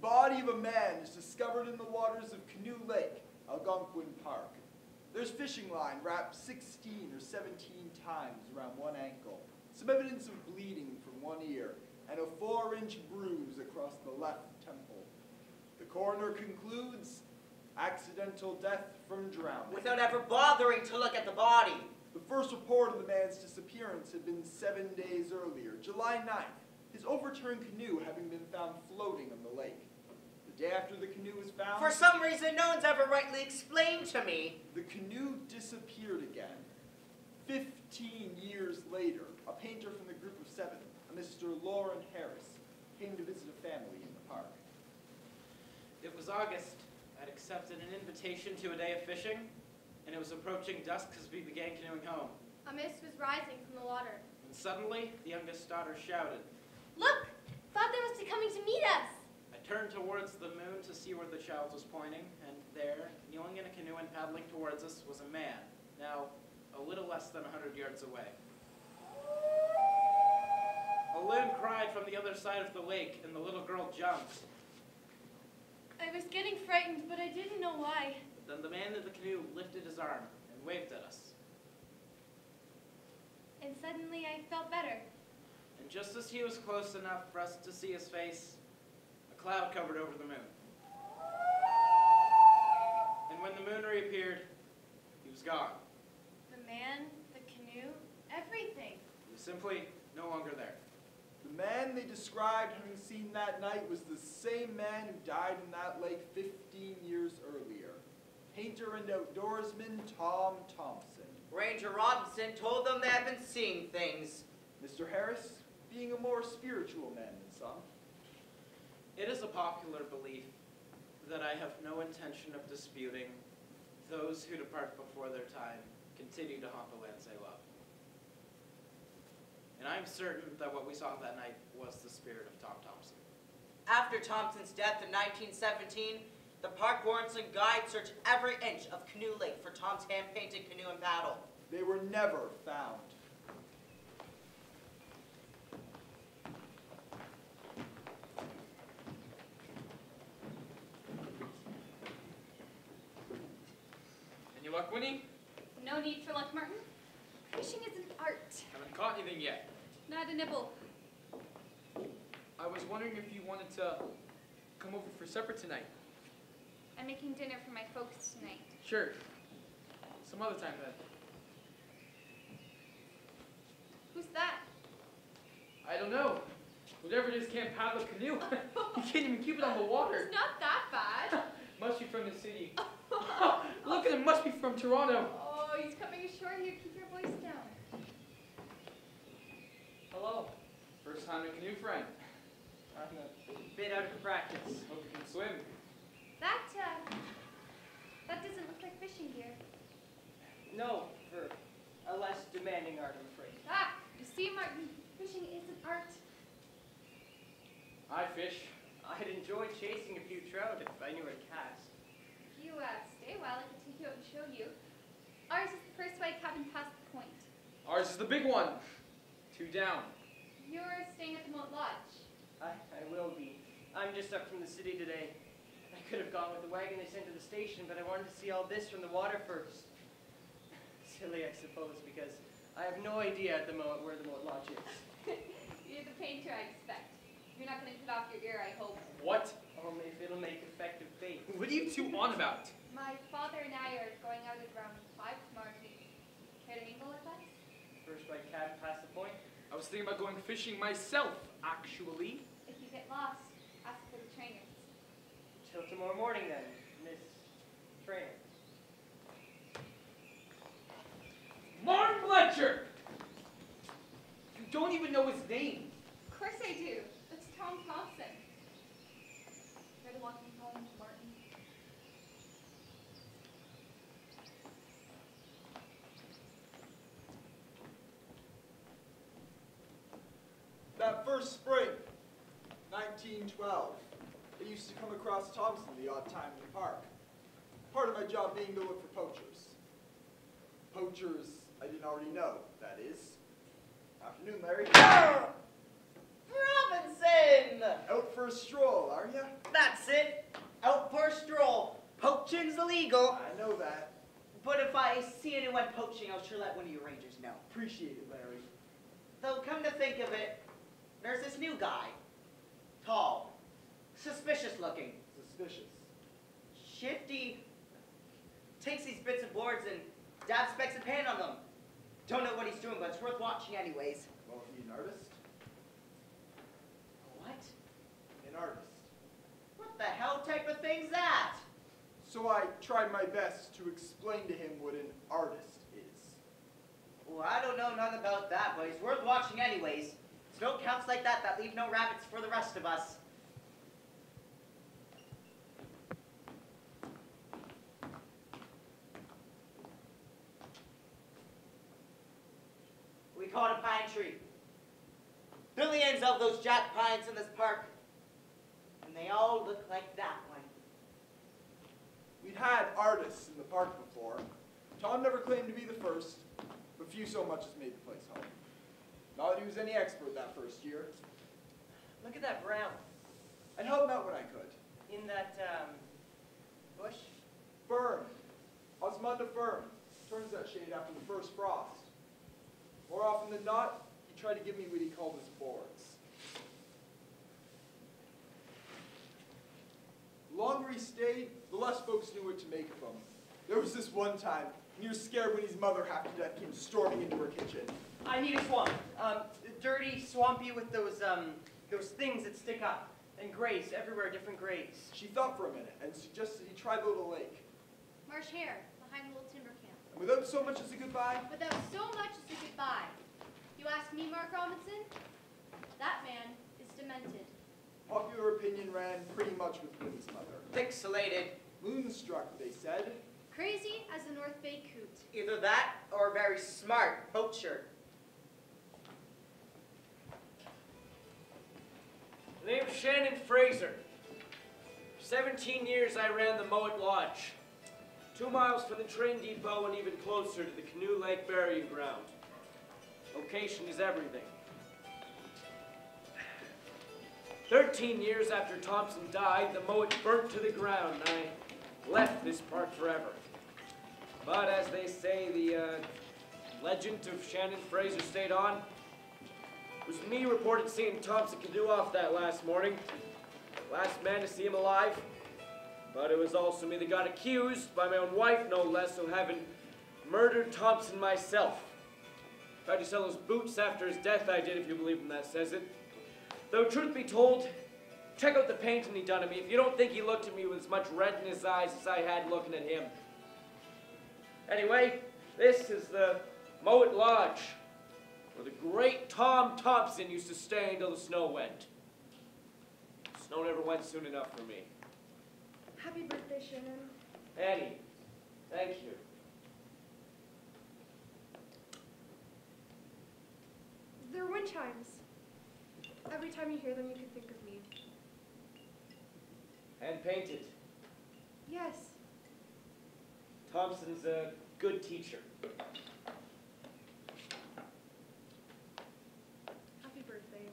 body of a man is discovered in the waters of Canoe Lake, Algonquin Park. There's fishing line wrapped 16 or 17 times around one ankle, some evidence of bleeding from one ear, and a four-inch bruise across the left temple. The coroner concludes accidental death from drowning. Without ever bothering to look at the body. The first report of the man's disappearance had been seven days earlier, July 9th, his overturned canoe having been found floating on the lake. The day after the canoe was found, For some reason no one's ever rightly explained to me. the canoe disappeared again. Fifteen years later, a painter from the group of seven, a Mr. Lawren Harris, came to visit a family in the park. It was August. I'd accepted an invitation to a day of fishing, and it was approaching dusk as we began canoeing home. A mist was rising from the water. And suddenly, the youngest daughter shouted. Look! Father must be coming to meet us! Turned towards the moon to see where the child was pointing, and there, kneeling in a canoe and paddling towards us, was a man, now a little less than a hundred yards away. A loon cried from the other side of the lake, and the little girl jumped. I was getting frightened, but I didn't know why. But then the man in the canoe lifted his arm and waved at us. And suddenly I felt better. And just as he was close enough for us to see his face, cloud covered over the moon. And when the moon reappeared, he was gone. The man, the canoe, everything. He was simply no longer there. The man they described having seen that night was the same man who died in that lake 15 years earlier. Painter and outdoorsman Tom Thomson. Ranger Robinson told them they had been seeing things. Mr. Harris, being a more spiritual man than some, It is a popular belief that I have no intention of disputing those who depart before their time continue to haunt the lands they love. And I am certain that what we saw that night was the spirit of Tom Thomson. After Thomson's death in 1917, the park wardens and guides searched every inch of Canoe Lake for Tom's hand-painted canoe and paddle. they were never found. Any luck, Winnie? No need for luck, Martin. Fishing is an art, Haven't caught anything yet. not a nibble. I was wondering if you wanted to come over for supper tonight. I'm making dinner for my folks tonight. Sure. Some other time then. Who's that? I don't know. Whatever it is can't paddle a canoe. you can't even keep it on the water. It's not that bad. Must be from the city. Look at him, must be from Toronto. Oh, he's coming ashore here. Keep your voice down. Hello. First time with a canoe friend. I'm a bit out of practice. Hope you can swim. That, uh, that doesn't look like fishing gear. No, for a less demanding art, I'm afraid. Ah, you see, Martin, fishing is an art. I fish. I'd enjoy chasing a few trout if I knew where to cast. If you, uh, stay a while, I can take you out and show you. Ours is the first white the point. Ours is the big one. Two down. You're staying at the Mowat Lodge. I, I will be. I'm just up from the city today. I could have gone with the wagon they sent to the station, but I wanted to see all this from the water first. Silly, I suppose, because I have no idea at the moment where the Mowat Lodge is. You're the painter, I expect. You're not going to cut off your ear, I hope. What? Only if it'll make effective bait. What are you two on about? My father and I are going out at around 5 tomorrow evening. Care to mingle with us? First right past the point. I was thinking about going fishing myself, actually. If you get lost, ask for the Trainors. Till tomorrow morning then, Miss Trainor. Martin Fletcher! You don't even know his name. Of course I do. That's Tom Thomson. Care to walk me home, Martin? First spring, 1912. I used to come across Thomson the odd time in the park. Part of my job being to look for poachers. Poachers I didn't already know, that is. Afternoon, Larry. Robinson! Out for a stroll, are ya? That's it. Out for a stroll. Poaching's illegal. I know that. But if I see anyone poaching, I'll sure let one of you rangers know. Appreciate it, Larry. Though, come to think of it, there's this new guy. Tall. Suspicious looking. Suspicious. Shifty. Takes these bits of boards and dabs specks of paint on them. Don't know what he's doing, but it's worth watching anyways. Well, he an artist? What? An artist. What the hell type of thing's that? So I tried my best to explain to him what an artist is. Well, I don't know nothing about that, but he's worth watching anyways. No counts like that that leave no rabbits for the rest of us. We caught a pine tree. Billions of those jack pines in this park. And they all look like that one. We'd had artists in the park before. Tom never claimed to be the first, but few so much as made the place home. Not that he was any expert that first year. Look at that brown I'd help him out when I could. in that um, bush. Fern. Osmunda fern. Turns that shade after the first frost. More often than not, he tried to give me what he called his boards. The longer he stayed, the less folks knew what to make of him. There was this one time, and he was scared when his mother half to death came storming into her kitchen. I need a swamp. Um, dirty, swampy with those um, those things that stick up and grays everywhere, different grays. She thought for a minute and suggested he try the little lake. Marsh Hare, behind the little timber camp. And without so much as a goodbye, Without so much as a goodbye. You ask me, Mark Robinson? That man is demented. popular opinion ran pretty much with Winnie's mother. Pixelated. Moonstruck, they said. Crazy as a North Bay coot. Either that or a very smart poacher. Name's Shannon Fraser. For 17 years I ran the Mowat Lodge. Two miles from the train depot and even closer to the Canoe Lake burying ground. Location is everything. 13 years after Thompson died, the Mowat burnt to the ground and I left this park forever. But as they say, the uh, legend of Shannon Fraser stayed on. It was me reported seeing Thomson Canoe off that last morning. Last man to see him alive. But it was also me that got accused, by my own wife no less, of having murdered Thomson myself. Tried to sell his boots after his death, I did, if you believe him, that says it. Though, truth be told, check out the painting he done of me if you don't think he looked at me with as much red in his eyes as I had looking at him. Anyway, this is the Mowat Lodge, where the great Tom Thomson used to stay until the snow went. Snow never went soon enough for me. Happy birthday, Shannon. Annie, thank you. They're wind chimes. Every time you hear them, you can think of me. Hand painted. Yes. Thomson's a good teacher. Happy birthday.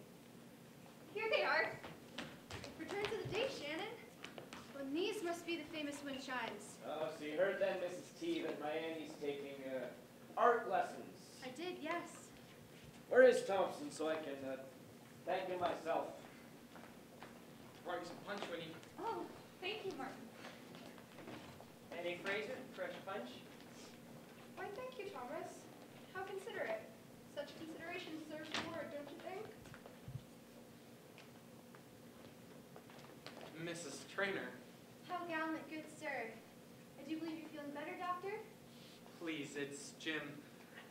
Here they are. Return to the day, Shannon. Well, these must be the famous wind chimes. Oh, so you heard then, Mrs. T, that my Annie's taking uh, art lessons. I did, yes. Where is Thomson so I can uh, thank him myself? Brought you some punch, Winnie. Oh, thank you, Martin. Annie Fraser, fresh punch. Why, thank you, Thomas. How considerate. Such consideration deserves a word, don't you think? Mrs. Trainor, How gallant, good sir. I do believe you're feeling better, Doctor? please, it's Jim.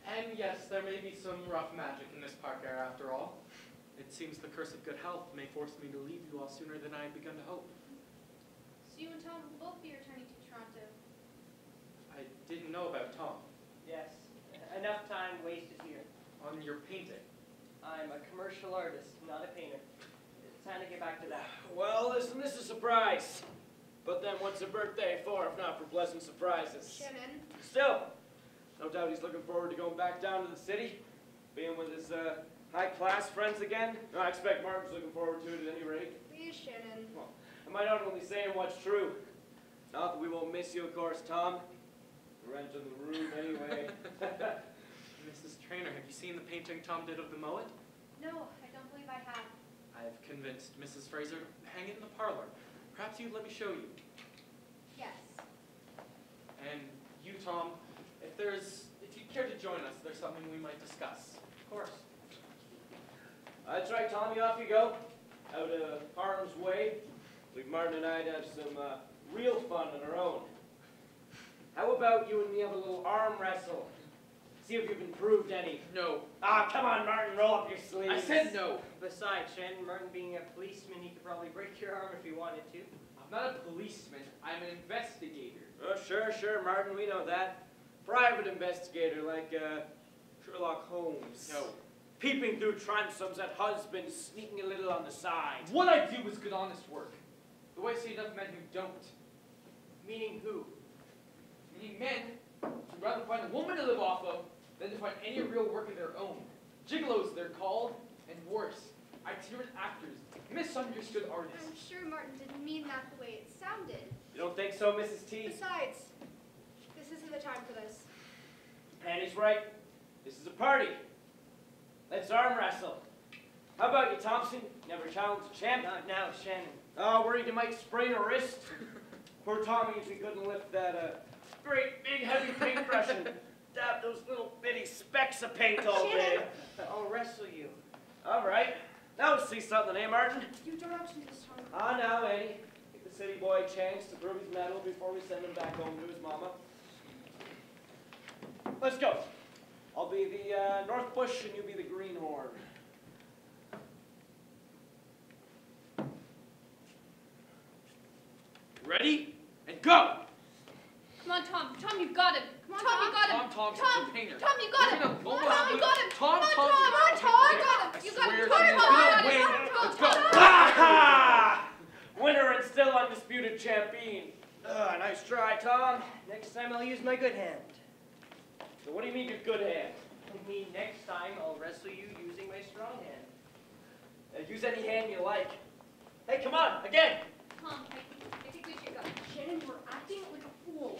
And yes, there may be some rough magic in this park air after all. It seems the curse of good health may force me to leave you all sooner than I had begun to hope. So you and Tom will both be returning to Toronto. I didn't know about Tom. Yes. Enough time wasted here. On your painting. I'm a commercial artist, not a painter. It's time to get back to that. Well, this isn't this a surprise? But then what's a birthday for if not for pleasant surprises? Shannon, Still, no doubt he's looking forward to going back down to the city, being with his uh, high-class friends again. No, I expect Martin's looking forward to it at any rate. please, Shannon. Am I not only saying what's true? Not that we won't miss you, of course, Tom. The rent of the room, anyway. Mrs. Trainor, have you seen the painting Tom did of the Mowat? No, I don't believe I have. I've convinced Mrs. Fraser to hang it in the parlor. Perhaps you'd let me show you. Yes. And you, Tom, if there's, if you'd care to join us, there's something we might discuss. Of course. That's right, Tommy, off you go. Out of harm's way. Believe Martin and I'd have some uh, real fun on our own. How about you and me have a little arm wrestle? See if you've improved any. No. Ah, come on, Martin, roll up your sleeves. I said no. Besides, Shannon Martin being a policeman, he could probably break your arm if he wanted to. I'm not a policeman, I'm an investigator. Oh, sure, sure, Martin, we know that. Private investigator like uh, Sherlock Holmes. No. Peeping through transoms at husbands, sneaking a little on the side. What I do is good honest work. The way I see enough men who don't. Meaning who? Meaning men who'd rather find a woman to live off of than to find any real work of their own. Gigolos, they're called, and worse, itinerant actors, misunderstood artists. I'm sure Martin didn't mean that the way it sounded. You don't think so, Mrs. T? Besides, this isn't the time for this. Annie's right. This is a party. Let's arm wrestle. How about you, Thomson? Never challenged a champ? Not now, Shannon. Oh, worried you might sprain a wrist? Poor Tommy if he couldn't lift that uh, great big heavy paintbrush and dab those little bitty specks of paint all day. I'll wrestle you. All right. Now let's see something, eh, Martin? You don't have to do this, Ah, now, Annie. Give the city boy a chance to prove his mettle before we send him back home to his mama. Let's go. I'll be the uh, North Bush and you be the Greenhorn. Ready? And go! Come on, Tom. Tom, you got him. Come on, Tom, you Tom. got him. Tom Thomson's Tom, a painter. Tom, you got You're him. gonna blow Tom, us you up. got him. Tom Come on, Thomson- Tom. Come on, Tom. You got him. I You got him. swear Come to on, God. you got him. Wait, Come on, let's Tom. go. Ha Winner and still undisputed champion. Ah, nice try, Tom. Next time I'll use my good hand. So what do you mean your good hand? I mean, next time I'll wrestle you using my strong hand. Uh, use any hand you like. Hey, come on, again. Tom, I, I think we should go. Shannon, you were acting like a fool.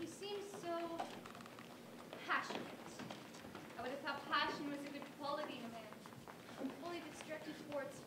He seems so passionate? I would have thought passion was a good quality 64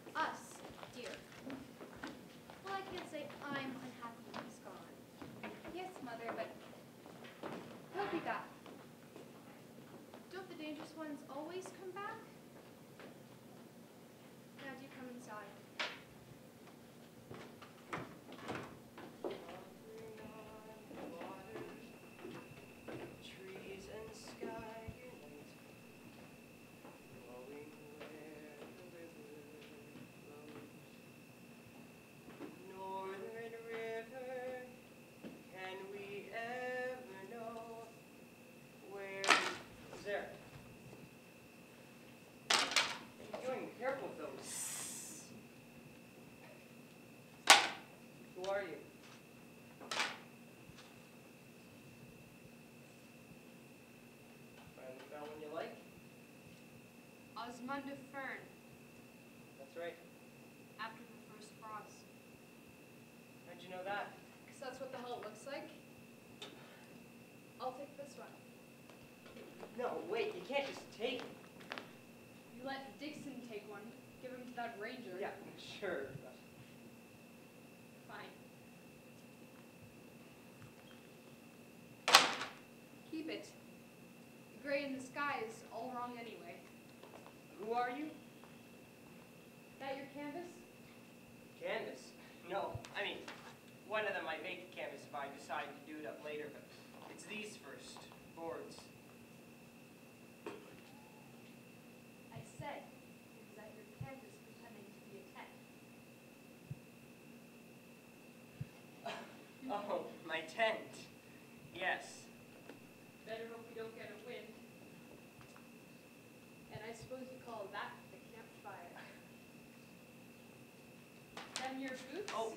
Munda fern. That's right. After the first frost. How'd you know that?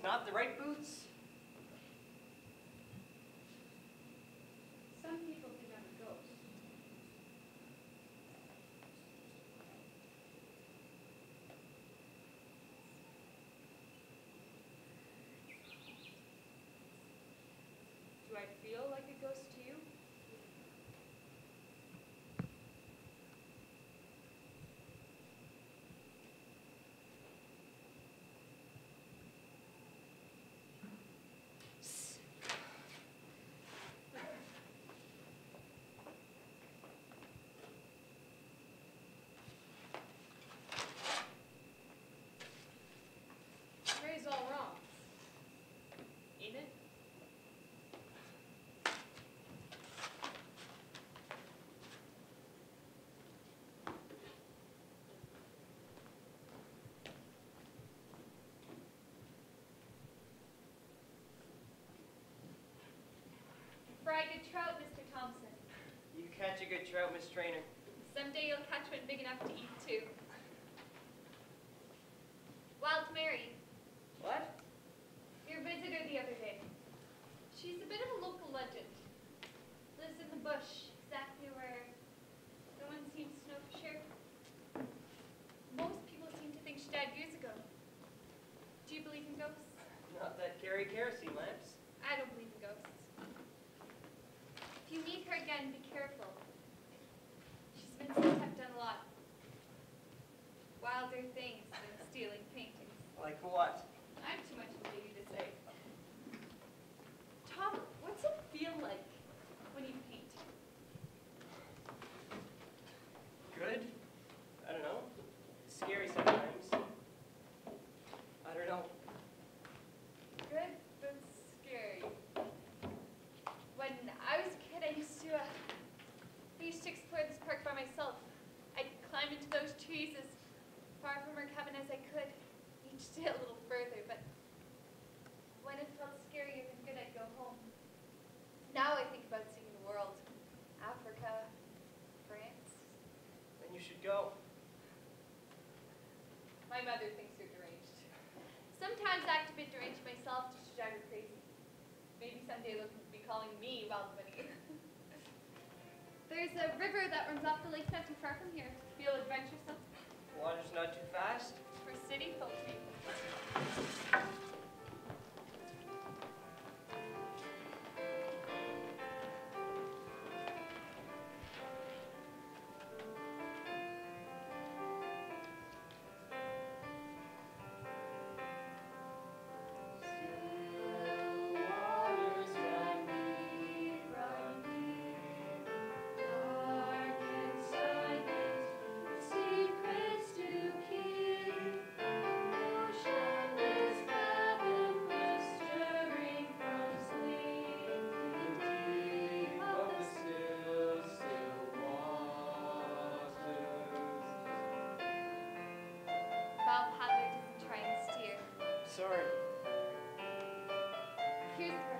not the right boots? Some people a ghost. Do I feel like right good trout, Mr. Thomson. You catch a good trout, Miss Trainor. Someday you'll catch one big enough to eat, too. mother thinks you're deranged. Sometimes I act a bit deranged myself just to drive her crazy. Maybe someday they'll be calling me Wild Bunny. There's a river that runs off the lake not too far from here. Feel adventuresome? Water's not too fast? For city folk, Sorry. Here's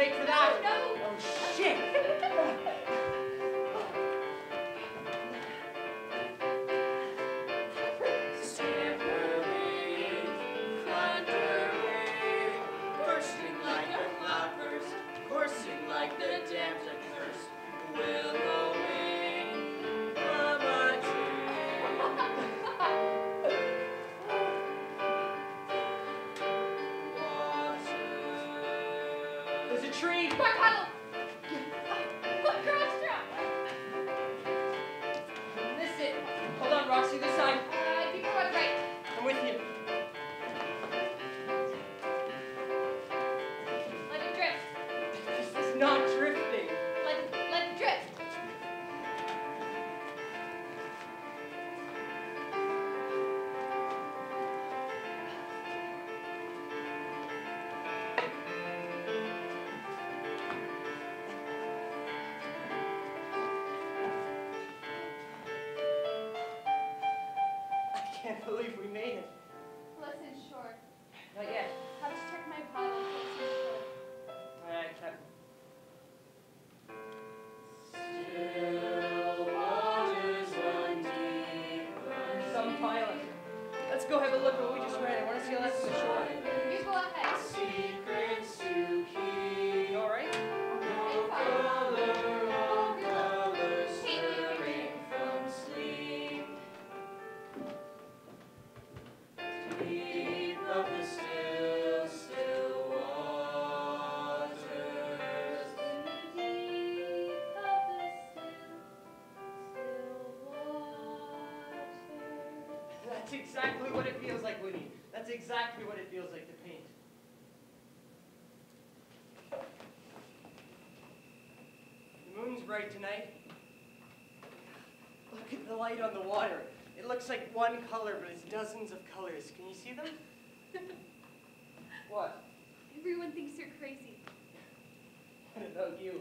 make for that. exactly what it feels like, Winnie. That's exactly what it feels like to paint. The moon's bright tonight. Look at the light on the water. It looks like one color, but it's dozens of colors. Can you see them? what? Everyone thinks you're crazy. what about you?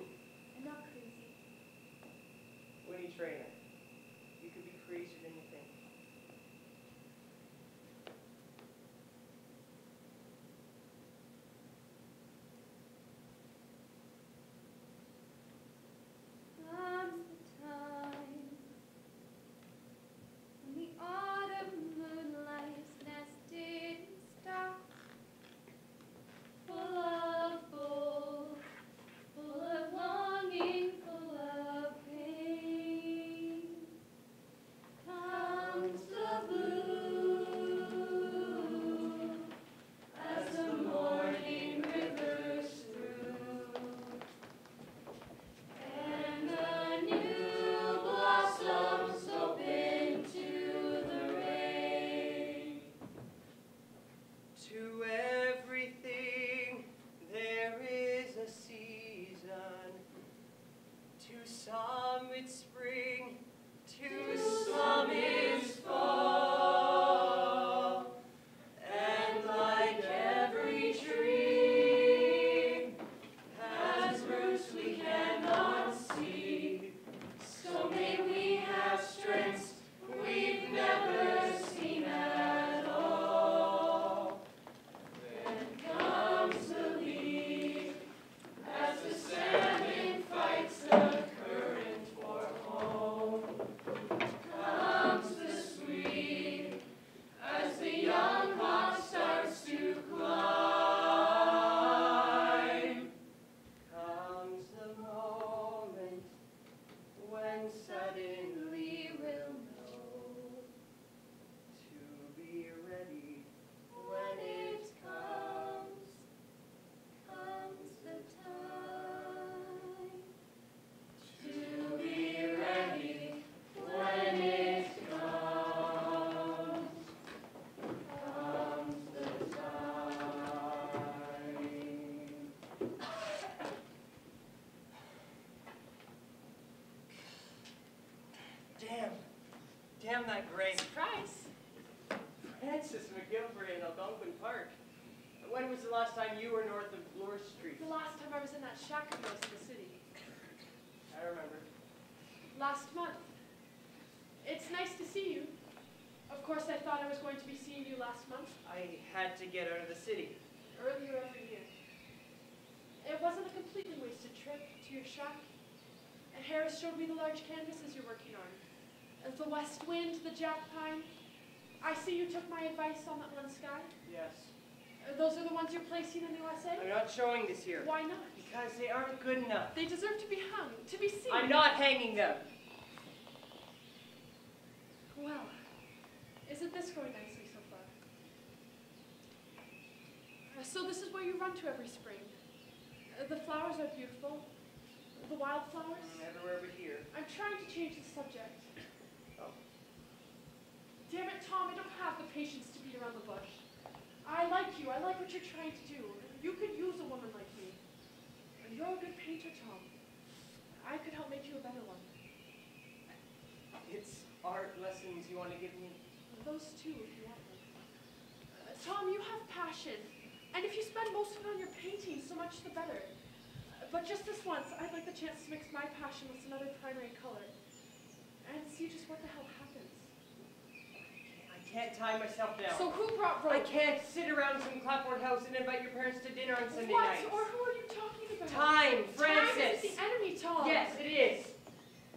That great. Surprise. Francis McGillivray in Algonquin Park. When was the last time you were north of Bloor Street? The last time I was in that shack of yours in the city. I remember. Last month. It's nice to see you. Of course, I thought I was going to be seeing you last month, I had to get out of the city. earlier every year. It wasn't a completely wasted trip to your shack. And Harris showed me the large canvases you're working on. Uh, The West Wind, the Jack Pine. I see you took my advice on that one sky. Yes. Uh, Those are the ones you're placing in the USA? I'm not showing this here. Why not? Because they aren't good enough. They deserve to be hung, to be seen. I'm not hanging them. Well, isn't this going nicely so far? Uh, so this is where you run to every spring. Uh, the flowers are beautiful. The wildflowers. Everywhere but here. I'm trying to change the subject. Damn it, Tom, I don't have the patience to beat around the bush. I like you. I like what you're trying to do. You could use a woman like me. You're a good painter, Tom. I could help make you a better one. It's art lessons you want to give me. Those two, if you want them. Uh, Tom, you have passion. And if you spend most of it on your painting, so much the better. But just this once, I'd like the chance to mix my passion with another primary color. And see just what the hell happens. I can't tie myself down. So who brought I can't sit around some clapboard house and invite your parents to dinner on Sunday what? nights. Or who are you talking about? Time, Francis. Time is the enemy, Tom. Yes, it is.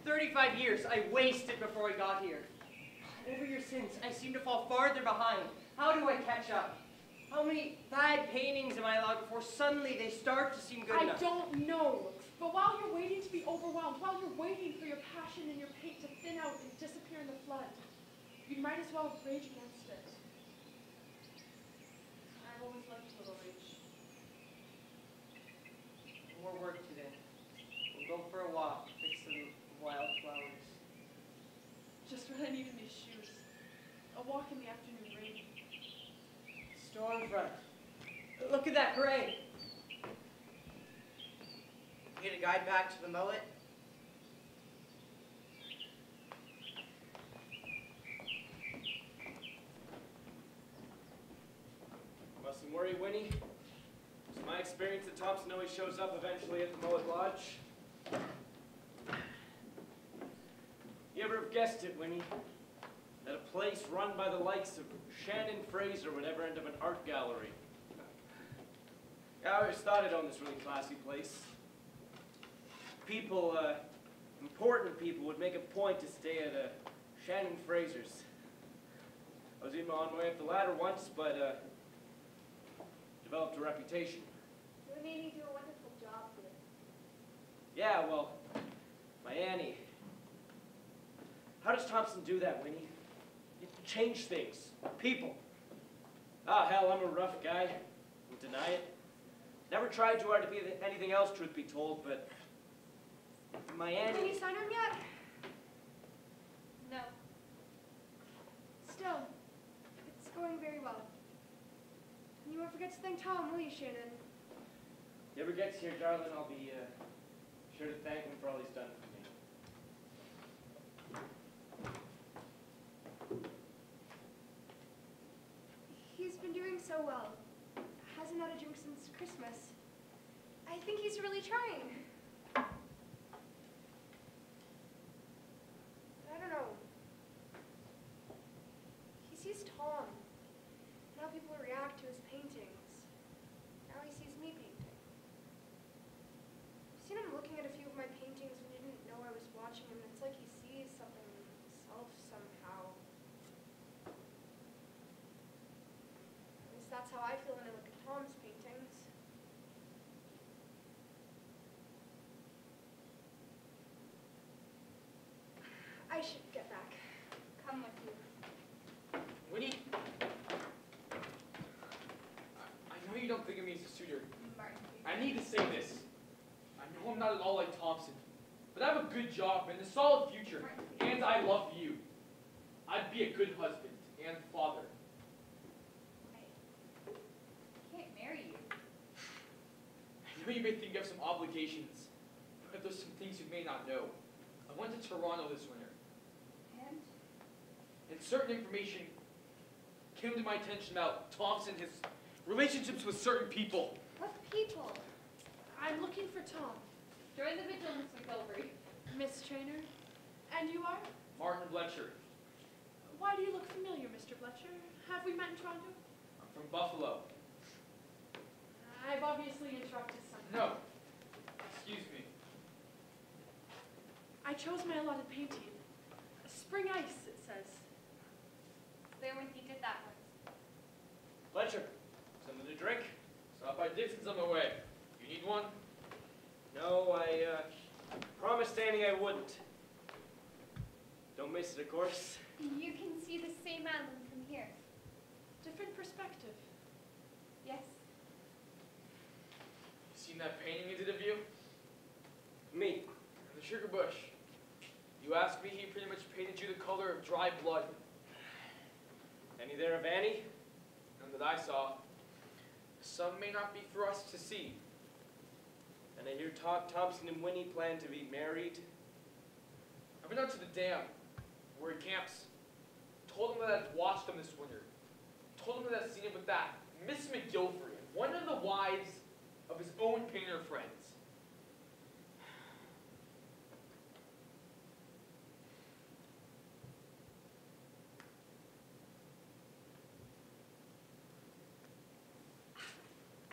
35 years I wasted before I got here. Over your sins, I seem to fall farther behind. How do I catch up? How many bad paintings am I allowed before suddenly they start to seem good I enough? don't know. But while you're waiting to be overwhelmed, while you're waiting for your passion and your paint to thin out and disappear in the flood, you might as well rage against it. I've always liked a little rage. More work today. We'll go for a walk, pick some wildflowers. Just what I need in these shoes. A walk in the afternoon rain. Storm front. Look at that parade. Need a guide back to the Mowat? Worry, Winnie. It's my experience that Thomson always shows up eventually at the Mowat Lodge. You ever have guessed it, Winnie? That a place run by the likes of Shannon Fraser would ever end up an art gallery. I always thought it owned this really classy place. People, uh, important people would make a point to stay at uh, Shannon Fraser's. I was even on my way up the ladder once, but uh, developed a reputation. You and Annie do a wonderful job here. Yeah, well, my Annie. How does Thomson do that, Winnie? You change things, people. Ah, hell, I'm a rough guy. Won't deny it. Never tried too hard to be anything else, truth be told, but my Can Annie. you sign him yet? No. Still, it's going very well. And you won't forget to thank Tom, will you, Shannon? If he ever gets here, darling, I'll be uh, sure to thank him for all he's done for me. He's been doing so well. Hasn't had a drink since Christmas. I think he's really trying. I don't know. He sees Tom. and How people react to his paintings. Now he sees me painting. I've seen him looking at a few of my paintings when he didn't know I was watching him. and It's like he sees something in himself somehow. At least that's how I feel when I look at Tom's paintings. I should get back. Come with you. Winnie, I, I know you don't think of me as a suitor. Martin. I need to say this. I know I'm not at all like Thomson, but I have a good job and a solid future, and I love you. I'd be a good husband and father. I can't marry you. I know you may think you have some obligations, but there's some things you may not know. I went to Toronto this winter. And? certain information came to my attention about Thomson, his relationships with certain people. What people? I'm looking for Tom. Join the Vigilance McGillivray. Miss Trainor. And you are? Martin Bletcher. Why do you look familiar, Mr. Bletcher? Have we met in Toronto? I'm from Buffalo. I've obviously interrupted something. No. Excuse me. I chose my allotted painting. Spring Ice, it says. There when he did that once. Bletcher, something to drink? Stop by Dixon's on my way. You need one? No, I uh, promised Annie I wouldn't. Don't miss it, of course. You can see the same island from here. Different perspective. Yes. You seen that painting he did of you? Me. In the sugar bush. You asked me, he pretty much painted you the color of dry blood. Any there of Annie? None that I saw. Some may not be for us to see. And I hear Tom Thomson and Winnie plan to be married. I've been out to the dam, where he camps. Told him that I'd watched him this winter. Told him that I'd seen him with that Miss McGillivray, one of the wives of his own painter friends.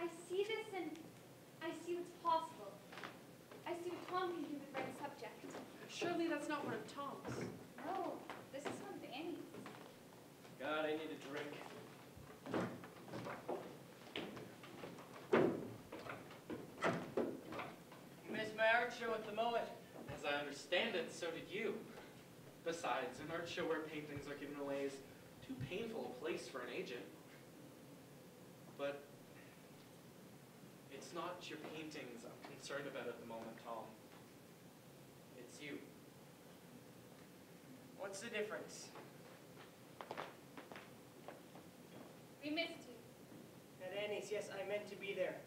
I see this and I see what's possible. I see what Tom can do with the right subject. Surely that's not one of Tom's. No, this is one of Annie's. God, I need a drink. You missed my art show at the moment. As I understand it, so did you. Besides, an art show where paintings are given away is too painful a place for an agent. But it's not your paintings I'm concerned about at the moment, Tom. It's you. What's the difference? We missed you. At Annie's, yes, I meant to be there.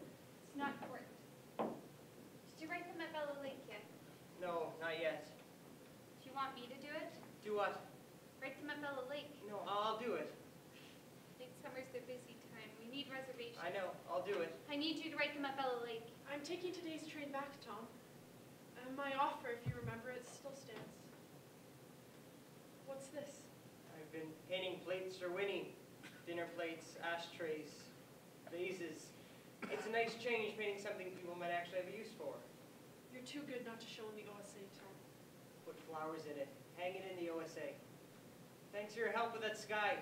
It's not important. Did you write them at Bella Lake yet? No, not yet. Do you want me to do it? Do what? Write them at Bella Lake. No, I'll do it. Late summer's their busy time. We need reservations. I know, I'll do it. I need you to write them at Bella Lake. I'm taking today's train back, Tom. And my offer, if you remember it, still stands. What's this? I've been painting plates or winning Dinner plates, ashtrays, vases. It's a nice change painting something people might actually have a use for. You're too good not to show in the OSA, Tom. Put flowers in it. Hang it in the OSA. Thanks for your help with that sky.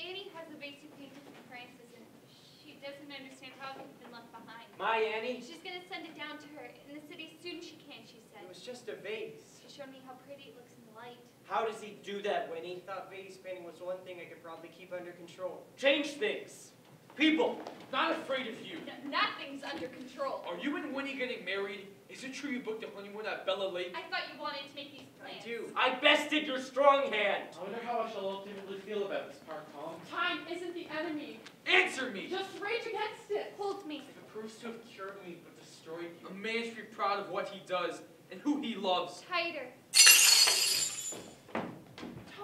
Annie has a basic painting from Francis and she doesn't understand how it has been left behind. My Annie? She's gonna send it down to her in the city as soon as she can, she said. It was just a vase. She showed me how pretty it looks in the light. How does he do that, Winnie? Thought vase painting was one thing I could probably keep under control. Change things. People. Not afraid of you. No, nothing's under control. Are you and Winnie getting married? Is it true you booked a honeymoon at Bella Lake? I thought you wanted to make these plans. I do. I bested your strong hand. I wonder how I shall ultimately feel about this part, Tom. Time isn't the enemy. Answer me! Just rage against it. Hold me. If it proves to have cured me but destroyed you, A man should be proud of what he does and who he loves. Tighter.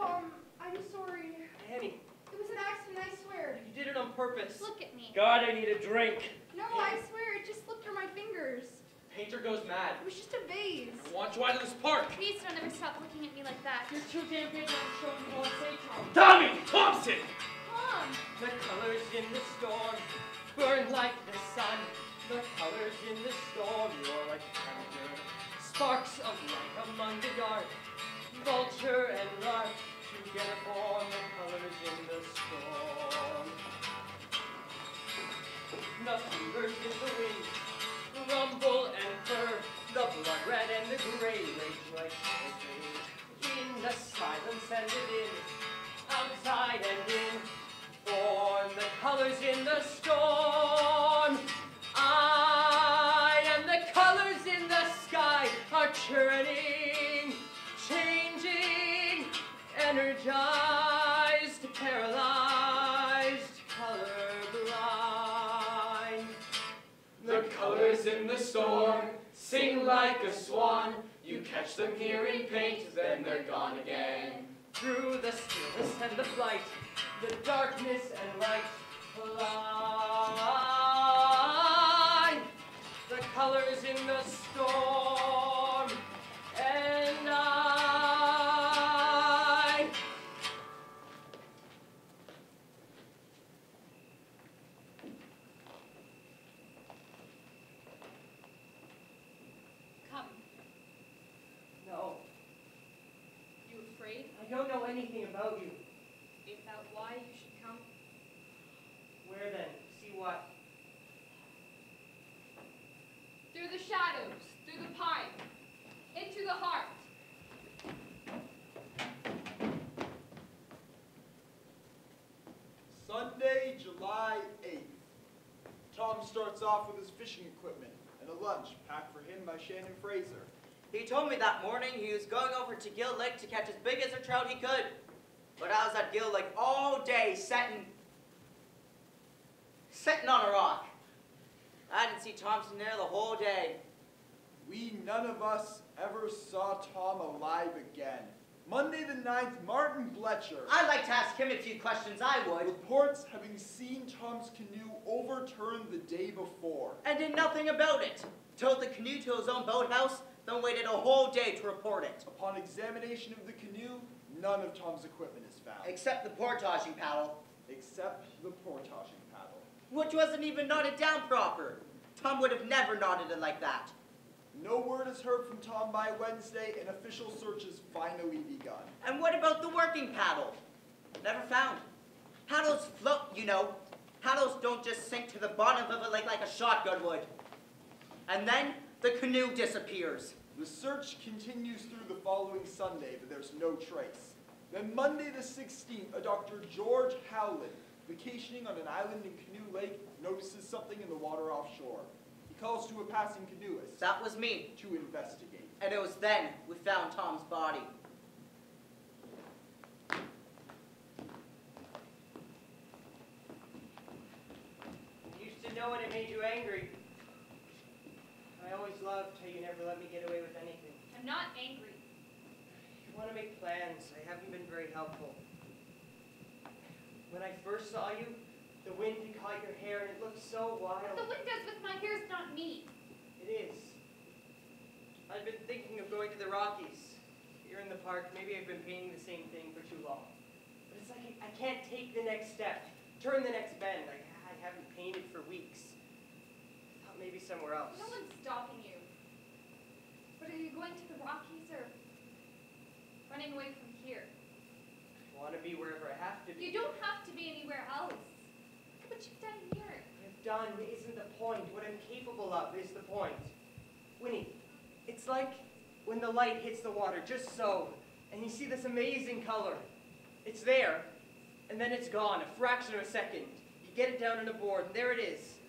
Tom, I'm sorry. Annie, It was an accident, I swear. you did it on purpose. Look at me. God, I need a drink. No, I swear, it just slipped through my fingers. Painter goes mad. It was just a vase. I want you out of this park. Please don't ever stop looking at me like that. You're too damn big on showing the OSA, Tom. Tommy Thomson! Tom! The colors in the storm burn like the sun. The colors in the storm roar like thunder. Sparks of light among the dark. Vulture and lark the colors in the storm. The fingers in the wind rumble and purr. The blood red and the gray rage like children. In the silence and within, outside and in, form the colors in the storm. Storm sing like a swan. You catch them here in paint, then they're gone again. through the stillness and the flight, the darkness and light align. The colors in the storm Off with his fishing equipment and a lunch packed for him by Shannon Fraser. He told me that morning he was going over to Gill Lake to catch as big as a trout he could. But I was at Gill Lake all day setting, sitting on a rock. I didn't see Thomson there the whole day. We none of us ever saw Tom alive again. Monday the 9th, Martin Bletcher I'd like to ask him a few questions, I would. reports having seen Tom's canoe overturned the day before. And did nothing about it. Towed the canoe to his own boathouse, then waited a whole day to report it. Upon examination of the canoe, none of Tom's equipment is found, Except the portaging paddle, except the portaging paddle. which wasn't even knotted down proper. Tom would have never knotted it like that. No word is heard from Tom by Wednesday, and official search has finally begun. And what about the working paddle? Never found. Paddles float, you know. Paddles don't just sink to the bottom of a lake like a shotgun would. And then the canoe disappears. The search continues through the following Sunday, but there's no trace. Then Monday the 16th, a Dr. George Howland, vacationing on an island in Canoe Lake, notices something in the water offshore. He calls to a passing canoeist That was me. to investigate. And it was then we found Tom's body. Used to know it, it made you angry. I always loved how you never let me get away with anything. I'm not angry. You want to make plans. I haven't been very helpful. When I first saw you, the wind had caught your hair and it looked so wild. What the wind does with my hair is not me. It is. I've been thinking of going to the Rockies. Here in the park, maybe I've been painting the same thing for too long. But it's like I, can't take the next step, turn the next bend. I haven't painted for weeks. I thought maybe somewhere else. No one's stopping you. But are you going to the Rockies or running away from here? I want to be wherever I have to be. You don't have to be anywhere else. Look at what you've done here. What I've done isn't the point. What I'm capable of is the point. Winnie, it's like when the light hits the water, just so, and you see this amazing color. It's there, and then it's gone, a fraction of a second. Get it down on a board, and there it is.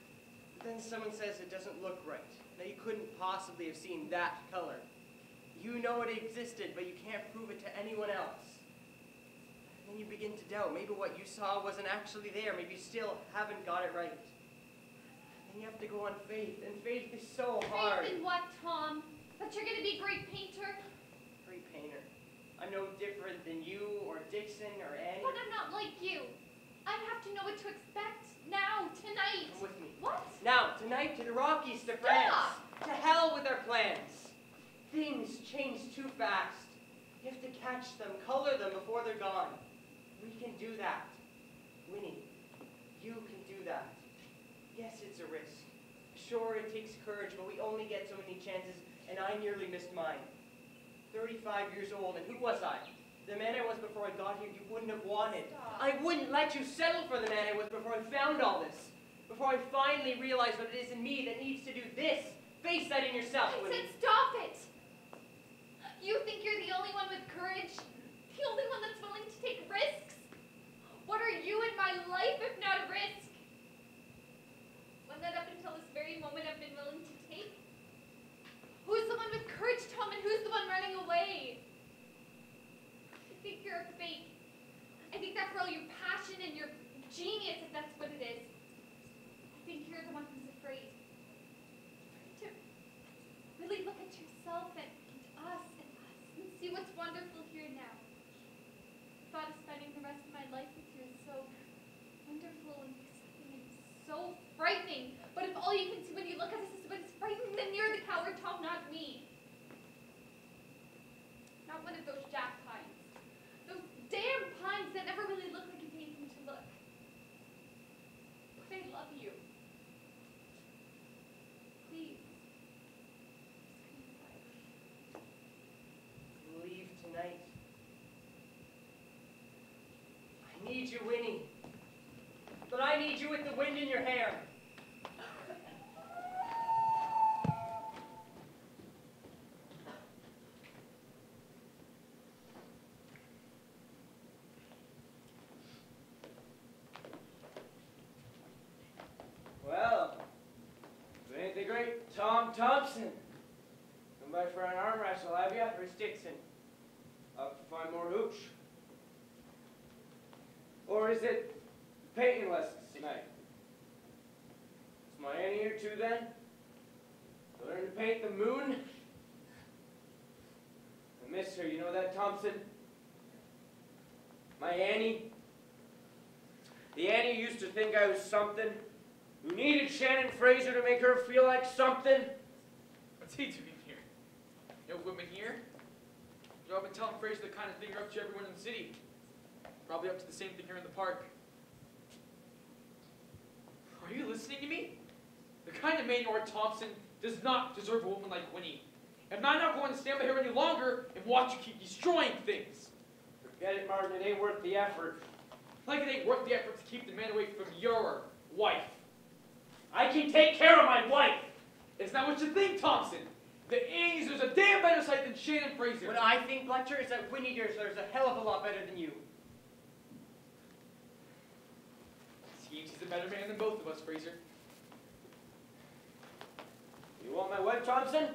But then someone says it doesn't look right. Now you couldn't possibly have seen that color. You know it existed, but you can't prove it to anyone else. And then you begin to doubt. Maybe what you saw wasn't actually there. Maybe you still haven't got it right. And you have to go on faith, and faith is so hard. Faith in what, Tom? That you're gonna be a great painter? Great painter. I'm no different than you, or Dixon, or Annie. But I'm not like you. I have to know what to expect now, tonight. Come with me. What? Now, tonight to the Rockies, to Stop! France. To hell with our plans. Things change too fast. You have to catch them, color them before they're gone. We can do that. Winnie, you can do that. Yes, it's a risk. Sure, it takes courage, but we only get so many chances, and I nearly missed mine. 35 years old, and who was I? The man I was before I got here, you wouldn't have wanted. I wouldn't let you settle for the man I was before I found all this. Before I finally realized what it is in me that needs to do this. Face that in yourself, I said stop it! You think you're the only one with courage? The only one that's willing to take risks? What are you in my life if not a risk? One that up until this very moment I've been willing to take? Who's the one with courage, Tom, and who's the one running away? think you're a fake. I think that for all your passion and your genius, if that's what it is. I think you're the one who's afraid. To really look at yourself and, and us and us and see what's wonderful here now. The thought of spending the rest of my life with you is so wonderful and exciting and so is it painting lessons tonight? My Annie here too then? To learn to paint the moon? I miss her, you know that, Thomson? My Annie? The Annie used to think I was something, who needed Shannon Fraser to make her feel like something. What's he doing here? No women here? I've been telling Fraser the kind of thing you're up to everyone in the city. Probably up to the same thing here in the park. Are you listening to me? The kind of man you are, Thomson, does not deserve a woman like Winnie. And I'm not going to stand by here any longer and watch you keep destroying things. Forget it, Martin, it ain't worth the effort. Like it ain't worth the effort to keep the man away from your wife. I can take care of my wife. It's not what you think, Thomson. The Annie's there's a damn better sight than Shannon Fraser. What I think, Bletcher, is that Winnie deserves a hell of a lot better than you. Seems he's a better man than both of us, Fraser. You want my wife, Thomson?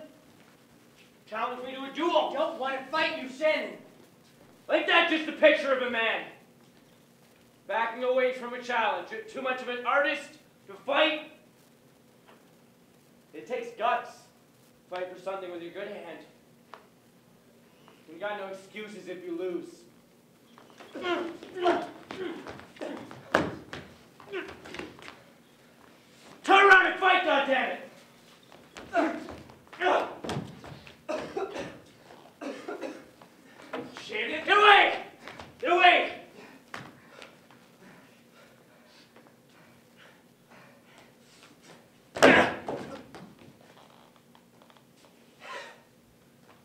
Challenge me to a duel. Don't want to fight you, Shannon. Ain't that just a picture of a man? Backing away from a challenge. Too much of an artist to fight? It takes guts. Fight for something with your good hand. You got no excuses if you lose. Turn around and fight, goddammit! Away! Get away!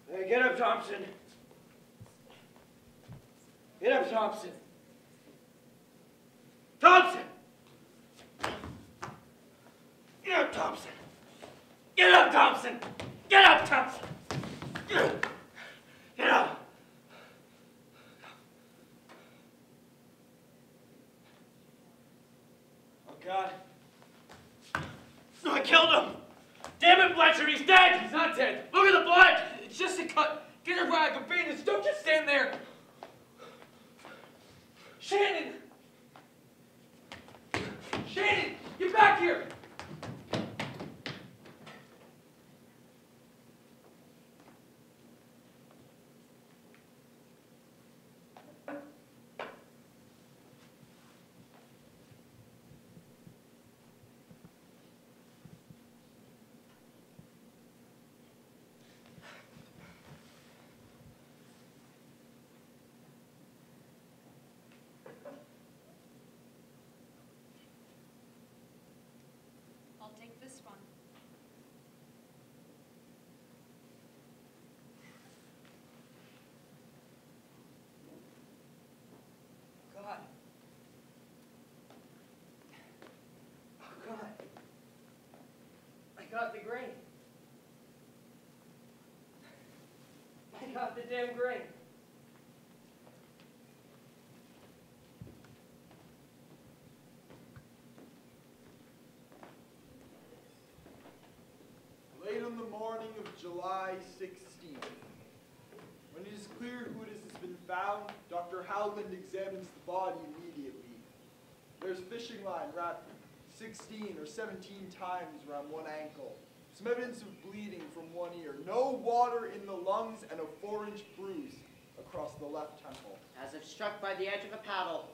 Hey, get up, Thomson. Get up, Thomson. Thomson! Get up, Thomson. Get up, Thomson. Get up, Thomson. Get up. Oh, God. No, I killed him. Damn it, Blanchard, he's dead. He's not dead. Look at the blood. It's just a cut. Get your rag of bandage. Don't just stand there. Shannon! Shannon! Get back here! Got the grain. I got the damn grain. Late on the morning of July 16th, when it is clear who it is has been found, Dr. Howland examines the body immediately. There's fishing line wrapped 16 or 17 times around one ankle. Some evidence of bleeding from one ear. No water in the lungs and a four-inch bruise across the left temple. As if struck by the edge of a paddle.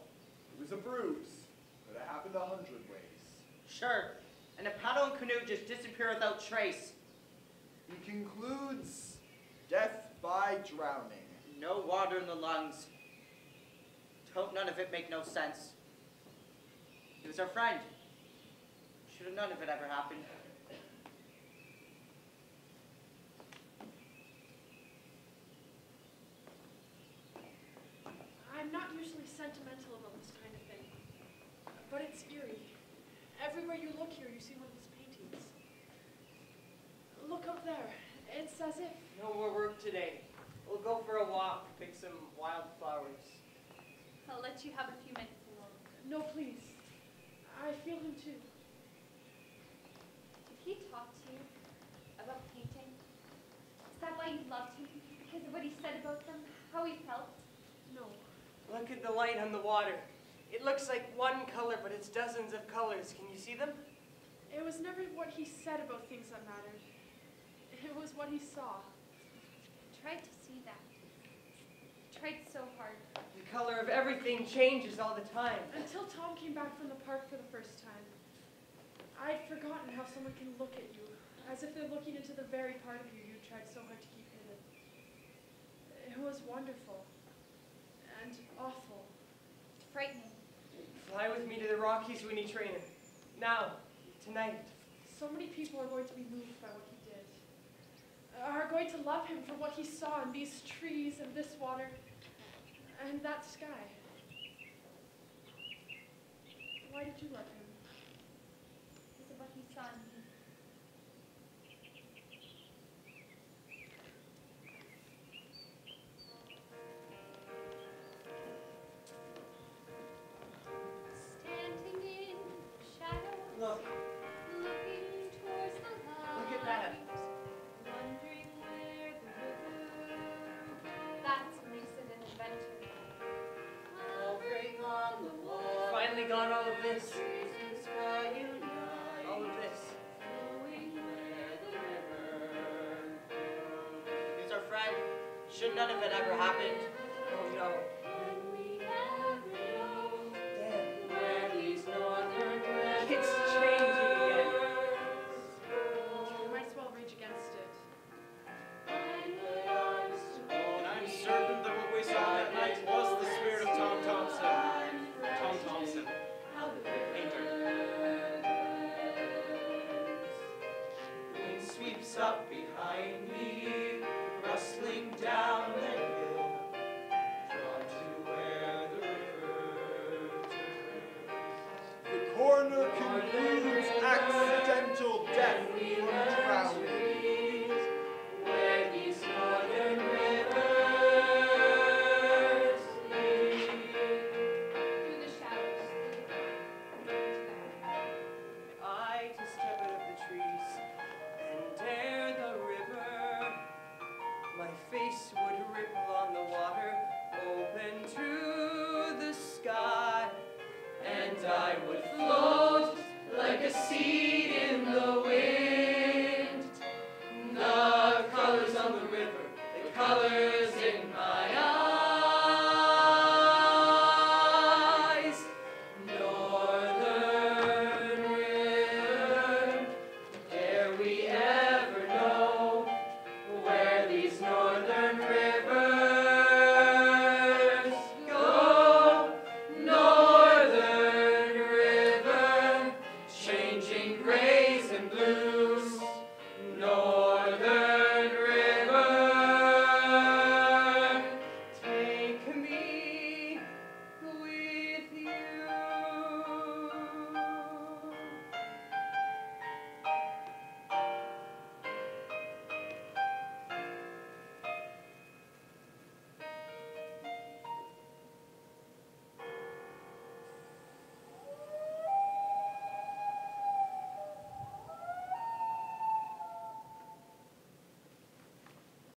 It was a bruise, but it happened a hundred ways. Sure, and a paddle and canoe just disappear without trace. He concludes death by drowning. No water in the lungs. Hope none of it make no sense. He was our friend. Should have none of it ever happened. I'm not usually sentimental about this kind of thing, but it's eerie. Everywhere you look here, you see one of his paintings. Look up there. It's as if No more work today. We'll go for a walk, pick some wildflowers. I'll let you have a few minutes alone. No, please. I feel him too. Did he talk to you about painting? Is that why you loved him? Because of what he said about them? How he felt? No. Look at the light on the water. It looks like one color, but it's dozens of colors. Can you see them? It was never what he said about things that mattered. It was what he saw. I tried to see that. I tried so hard. The color of everything changes all the time. Until Tom came back from the park for the first time. I'd forgotten how someone can look at you, as if they're looking into the very part of you you tried so hard to keep hidden. It was wonderful. And awful. Frightening. Fly with me to the Rockies, Winnie Trainor. Now, tonight. So many people are going to be moved by what he did. Are going to love him for what he saw in these trees and this water and that sky. Why did you love him? Because of what he none of it ever happened. Accidental death from drowning.